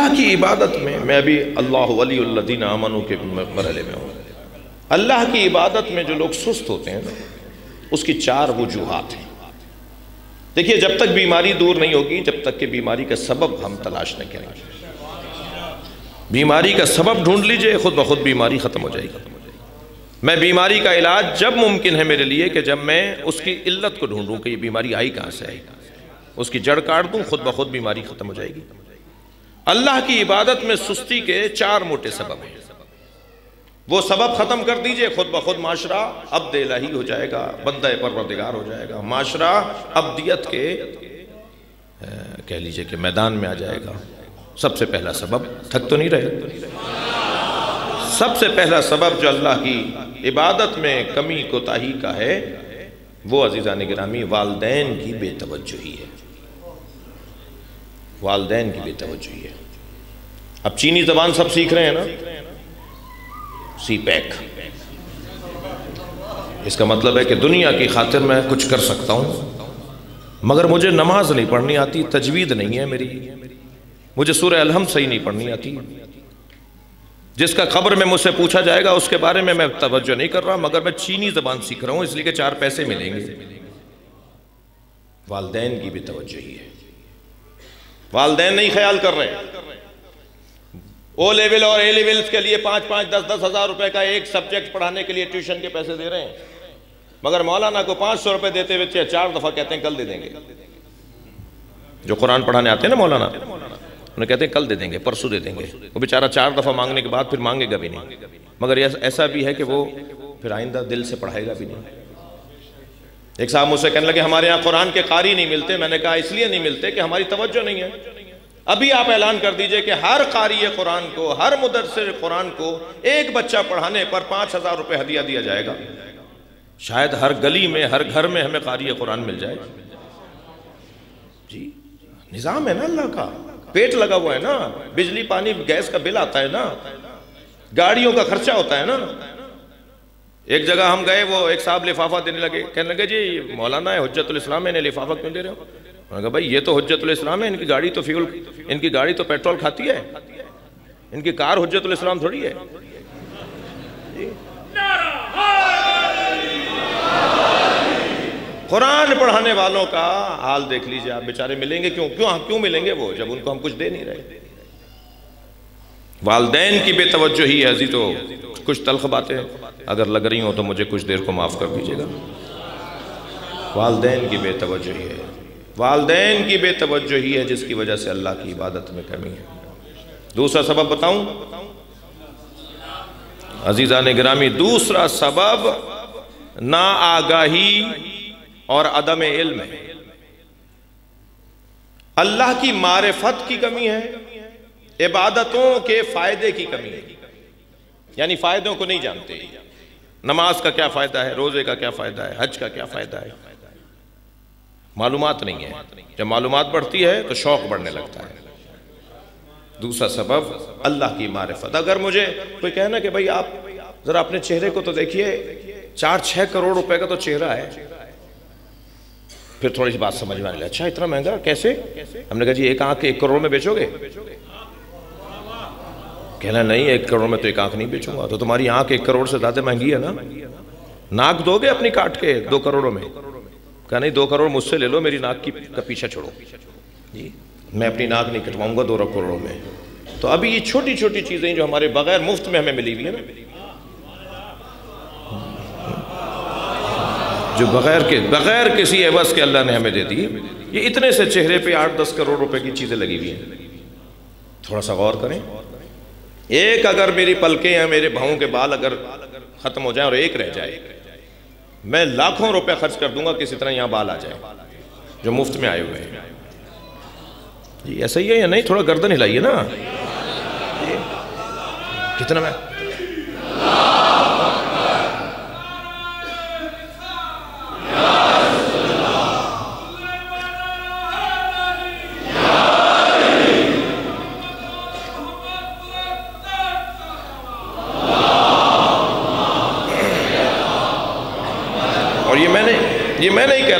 अल्लाह की इबादत में मैं भी अल्लाह वलीदीन अमनों के मरले में हूँ। अल्लाह की इबादत में जो लोग सुस्त होते हैं उसकी चार वजूहत हैं। देखिए, जब तक बीमारी दूर नहीं होगी, जब तक कि बीमारी का सबब हम तलाश नहीं करेंगे बीमारी का सबब ढूंढ लीजिए, खुद ब खुद बीमारी ख़त्म हो जाएगी। मैं बीमारी का इलाज जब मुमकिन है मेरे लिए कि जब मैं उसकी इल्लत को ढूंढूं कि ये बीमारी आई कहाँ से आई। उसकी जड़ काट दूँ, खुद ब खुद बीमारी ख़त्म हो जाएगी। अल्लाह की इबादत में सुस्ती के चार मोटे सबब हैं। वो सबब ख़त्म कर दीजिए, खुद ब खुद माशरा अब दिलाही हो जाएगा, बंदा परवरदिगार हो जाएगा। माशरा अबदियत के कह लीजिए कि मैदान में आ जाएगा। सबसे पहला सबब, थक तो नहीं रहे? सबसे पहला सबब जो अल्लाह की इबादत में कमी कोताही का है, वो अजीज़ा गिरामी वालदेन की बेतवजही है। वालदेन की बेतवजही है अब चीनी जबान सब सीख रहे हैं ना? सी पैक इसका मतलब है कि दुनिया की खातिर मैं कुछ कर सकता हूँ, मगर मुझे नमाज़ नहीं पढ़नी आती, तजवीद नहीं है मेरी। मुझे सूर्य अलहम सही नहीं पढ़नी आती। जिसका खबर में मुझसे पूछा जाएगा, उसके बारे में मैं तवज्जो नहीं कर रहा, मगर मैं चीनी जबान सीख रहा हूँ, इसलिए चार पैसे मिलेंगे। वालदेन की भी तवज्जो ही है। वालदेन नहीं ख्याल कर रहे। ओ लेवल और ए लेवल्स के लिए पाँच पाँच, दस दस हज़ार रुपए का एक सब्जेक्ट पढ़ाने के लिए ट्यूशन के पैसे दे रहे हैं। मगर मौलाना को पाँच सौ रुपए देते हुए चार दफ़ा कहते हैं, कल दे देंगे। जो कुरान पढ़ाने आते हैं ना मौलाना, उन्हें कहते हैं, कल दे देंगे, परसों दे देंगे। वो बेचारा चार दफ़ा मांगने के बाद फिर मांगेगा भी नहीं। मगर ऐसा भी है कि वो फिर आइंदा दिल से पढ़ाएगा भी नहीं। एक साहब मुझसे कहने लगे, हमारे यहाँ कुरान के कारी नहीं मिलते। मैंने कहा, इसलिए नहीं मिलते कि हमारी तवज्जो नहीं है। अभी आप ऐलान कर दीजिए कि हर कारी कुरान को, हर मुदरसर कुरान को एक बच्चा पढ़ाने पर पाँच हज़ार रुपये हदिया दिया जाएगा। शायद हर गली में, हर घर में हमें कारी कुरान मिल जाए। जी, निज़ाम है ना अल्लाह का। पेट लगा हुआ है ना। बिजली, पानी, गैस का बिल आता है ना। गाड़ियों का खर्चा होता है ना। एक जगह हम गए, वो एक साहब लिफाफा देने लगे। कहने लगे, जी, मौलाना है हजरतुल इस्लाम है लिफाफा क्यों दे रहे हो? मैंने कहा, भाई, ये तो हजरतुल इस्लाम है, इनकी गाड़ी तो फ्यूल, इनकी गाड़ी तो पेट्रोल खाती है। इनकी कार हजरतुल इस्लाम थोड़ी है। कुरान पढ़ाने वालों का हाल देख लीजिए, आप बेचारे मिलेंगे क्यों? क्यों क्यों मिलेंगे वो, जब उनको हम कुछ दे नहीं रहे? वालदेन की बेतवज्जो ही है तो कुछ तलख बातें। अगर लग रही हो तो मुझे कुछ देर को माफ़ कर दीजिएगा। वालदेन की बेतवज्जो ही वालदेन की बेतवज्जो ही है, जिसकी वजह से अल्लाह की इबादत में कमी है। दूसरा सबब बताऊँ? अजीज़ा ने ग्रामी, दूसरा सबब ना आगाही और अदम इल्म। है अल्लाह की मारफत की कमी है, इबादतों के फ़ायदे की कमी है। यानी फायदों को नहीं जानते। नमाज़ का क्या फ़ायदा है, रोज़े का क्या फ़ायदा है, हज का क्या फ़ायदा है? मालूमात नहीं है। जब मालूम बढ़ती है तो शौक बढ़ने लगता है। दूसरा सबब, अल्लाह की मारफत। अगर मुझे कोई कहना कि भाई आप जरा अपने चेहरे को तो देखिए, चार, छह करोड़ रुपए का तो चेहरा है। फिर थोड़ी सी बात समझ में आ आने अच्छा इतना महँगा? कैसे? हमने कहा जी, एक आँख एक करोड़ में बेचोगे? कहना, नहीं, एक करोड़ में तो एक आँख नहीं बेचूँगा तो तुम्हारी आँख एक करोड़ से ज़्यादा महँगी है ना? नाक दोगे अपनी काट के दो करोड़ों में? कहा, नहीं, दो करोड़ मुझसे ले लो, मेरी नाक की का पीछा छोड़ो। जी, मैं अपनी नाक नहीं कटवाऊँगा दो करोड़ों में। तो अभी ये छोटी छोटी चीज़ें जो हमारे बगैर मुफ़्त में हमें मिली हुई है ना, जो बगैर के, बगैर किसी एवज के अल्लाह ने हमें दे दी, ये इतने से चेहरे पे आठ दस करोड़ रुपए की चीज़ें लगी हुई हैं। थोड़ा सा गौर करें एक अगर मेरी पलकें या मेरे भावों के बाल अगर ख़त्म हो जाए और एक रह जाए, मैं लाखों रुपए खर्च कर दूँगा किसी तरह यहाँ बाल आ जाए, जो मुफ़्त में आए हुए हैं। ऐसा ही है या नहीं? थोड़ा गर्दन हिलाइए ना। कितना मैं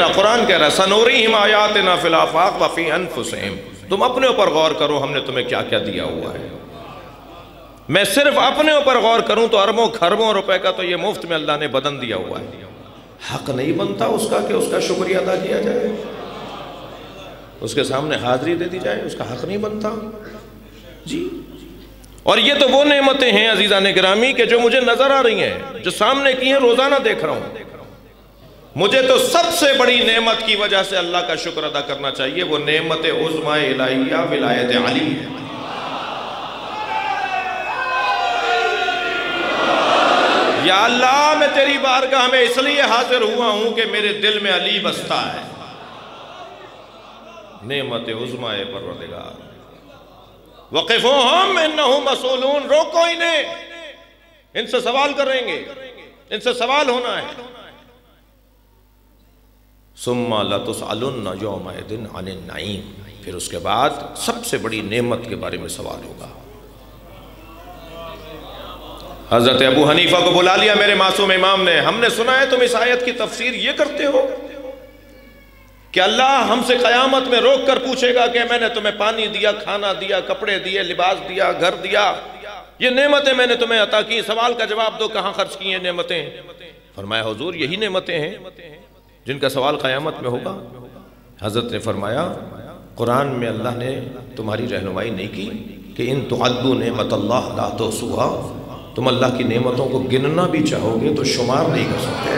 कह रहा कुरान कह रहा सनोरी हिमायात ना फिलाफाक वफ़ी अनफुसम तुम अपने ऊपर गौर करो, हमने तुम्हें क्या क्या दिया हुआ है। मैं सिर्फ़ अपने ऊपर गौर करूँ तो अरबों, खरबों रुपए का तो ये मुफ़्त में अल्लाह ने बदन दिया हुआ है। हक नहीं बनता उसका कि उसका शुक्रिया अदा किया जाए। उसके सामने हाजिरी दे दी जाए, उसका हक नहीं बनता। जी। और ये तो वो नेमतें हैं अजीजा ने ग्रामी के जो मुझे नज़र आ रही हैं, जो सामने की हैं, रोज़ाना देख रहा हूँ। मुझे तो सबसे बड़ी नेमत की वजह से अल्लाह का शुक्र अदा करना चाहिए, वो नेमत उजमा इलाहिया विलायत अली है। या अल्लाह, मैं तेरी बारगाह में इसलिए हाजिर हुआ हूँ कि मेरे दिल में अली बसता है। नेमत उजमा परवरदिगार। वक़िफ़ो हम इन मसूलून, रोको इन्हें। इनसे सवाल करेंगे। इनसे सवाल होना है। सुम्मा लतुसअलुन्न यौमदिन अनिन नईम। फिर उसके बाद सबसे बड़ी नेमत के बारे में सवाल होगा। हज़रत अबू हनीफा को बुला लिया मेरे मासूम इमाम ने। हमने सुना है तुम इस आयत की तफसीर ये करते हो कि अल्लाह हमसे क़यामत में रोक कर पूछेगा कि मैंने तुम्हें पानी दिया, खाना दिया, कपड़े दिए, लिबास दिया, घर दिया। ये नेमतें मैंने तुम्हें अता की। सवाल का जवाब दो, कहाँ खर्च की हैं नेमतें? फरमाया, हजूर, यही नेमतें हैं। जिनका सवाल क़यामत में होगा। हज़रत ने फरमाया, कुरान में अल्लाह ने तुम्हारी रहनुमाई नहीं की कि इन तो नेमत अल्लाह तो सुहा तुम अल्लाह की नेमतों को गिनना भी चाहोगे तो शुमार नहीं कर सकते।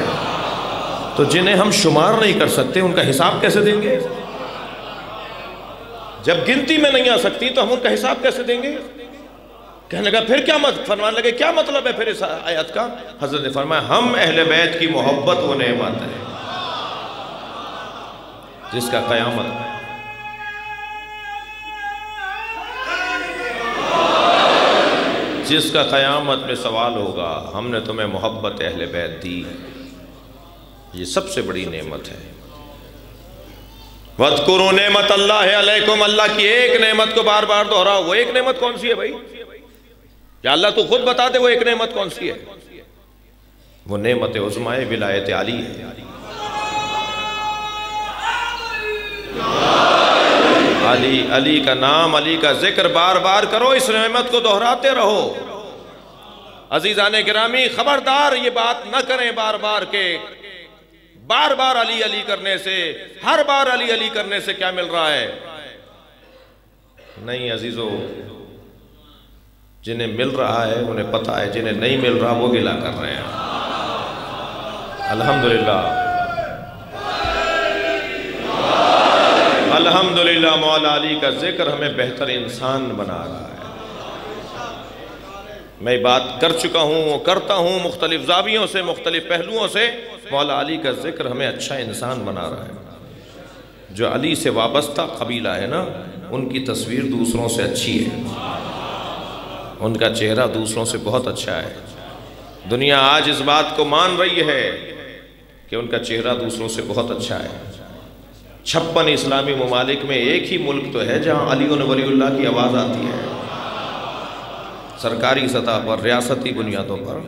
तो जिन्हें हम शुमार नहीं कर सकते, उनका हिसाब कैसे देंगे? जब गिनती में नहीं आ सकती तो हम उनका हिसाब कैसे देंगे? कहने लगा, फिर क्या मत फरमान लगे, क्या मतलब है फिर इस आयत का? हज़रत ने फरमाया, हम अहले बैत की मोहब्बत वो नेमत है। जिसका कयामत जिसका कयामत में सवाल होगा, हमने तुम्हें मोहब्बत अहले बैत दी। ये सबसे बड़ी नेमत है। वत करो नेमत अल्लाह अलैकुम, अल्लाह की एक नेमत को बार बार दोहराओ। वो एक नेमत कौन सी है भाई? या अल्लाह तू खुद बता दे, वो एक नेमत कौन सी है? वो नेमत उजमाए विलायत आली है। अली अली का नाम, अली का ज़िक्र बार बार करो, इस नेमत को दोहराते रहो। अजीजान गिरामी, खबरदार, ये बात न करें बार बार के। बार बार अली अली करने से, हर बार अली अली करने से क्या मिल रहा है? नहीं अजीजो, जिन्हें मिल रहा है, उन्हें पता है, जिन्हें नहीं मिल रहा, वो गिला कर रहे हैं। अल्हम्दुलिल्लाह। अल्हम्दुलिल्लाह, मौला अली का ज़िक्र हमें बेहतर इंसान बना रहा है। मैं बात कर चुका हूँ करता हूँ, मुख्तलिफ़ जावियों से, मुख्तलिफ़ पहलुओं से। मौला अली का ज़िक्र हमें अच्छा इंसान बना रहा है। जो अली से वाबस्ता कबीला है ना, उनकी तस्वीर दूसरों से अच्छी है। उनका चेहरा दूसरों से बहुत अच्छा है। दुनिया आज इस बात को मान रही है कि उनका चेहरा दूसरों से बहुत अच्छा है। छप्पन इस्लामी ममालिक में एक ही मुल्क तो है जहाँ अली वलील्ला की आवाज़ आती है। सरकारी सतह पर, रियासती बुनियादों पर।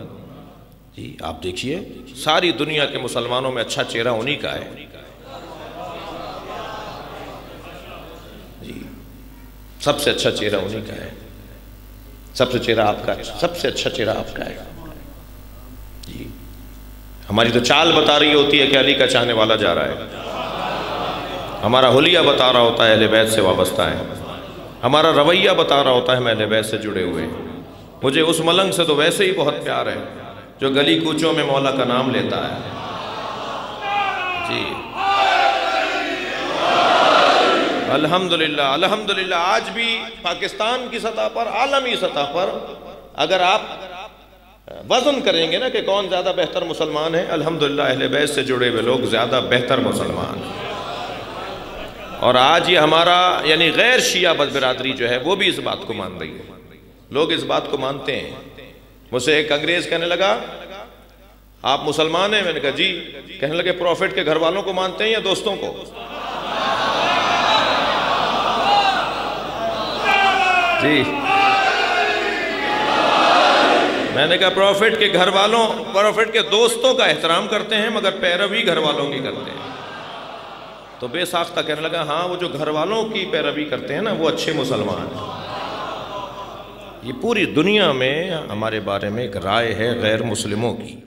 जी, आप देखिए, सारी दुनिया के मुसलमानों में अच्छा चेहरा उन्हीं का है। जी, सबसे अच्छा चेहरा उन्हीं का है। सबसे चेहरा आपका है सबसे अच्छा चेहरा आपका है। जी, हमारी तो चाल बता रही होती है कि अली का चाहने वाला जा रहा है। हमारा होलिया बता रहा होता है, अहले से वाबस्ता है। हमारा रवैया बता रहा होता है मैं अहले से जुड़े हुए मुझे उस मलंग से तो वैसे ही बहुत प्यार है, जो गली कूचों में मौला का नाम लेता है। जी। अल्हम्दुलिल्लाह अल्हम्दुलिल्लाह, आज भी पाकिस्तान की सतह पर, आलमी सतह पर, अगर आप, वज़न करेंगे ना कि कौन ज़्यादा बेहतर मुसलमान है, अल्हम्दुलिल्लाह, अहले बैत से जुड़े हुए लोग ज़्यादा बेहतर मुसलमान और आज ये हमारा, यानी गैर शिया बरदरादरी जो है, वो भी इस बात को मान रही है। लोग इस बात को मानते हैं। मुझसे एक अंग्रेज़ कहने लगा, आप मुसलमान हैं? मैंने कहा, जी। कहने लगे, प्रॉफिट के घर वालों को मानते हैं या दोस्तों को? जी। मैंने कहा, प्रॉफिट के घर वालों प्रॉफिट के दोस्तों का एहतराम करते हैं, मगर पैरवी घर वालों की करते हैं। तो बेसाख्ता कहने लगा हाँ वो जो घर वालों की पैरवी करते हैं ना, वो अच्छे मुसलमान हैं। ये पूरी दुनिया में हमारे बारे में एक राय है गैर मुस्लिमों की।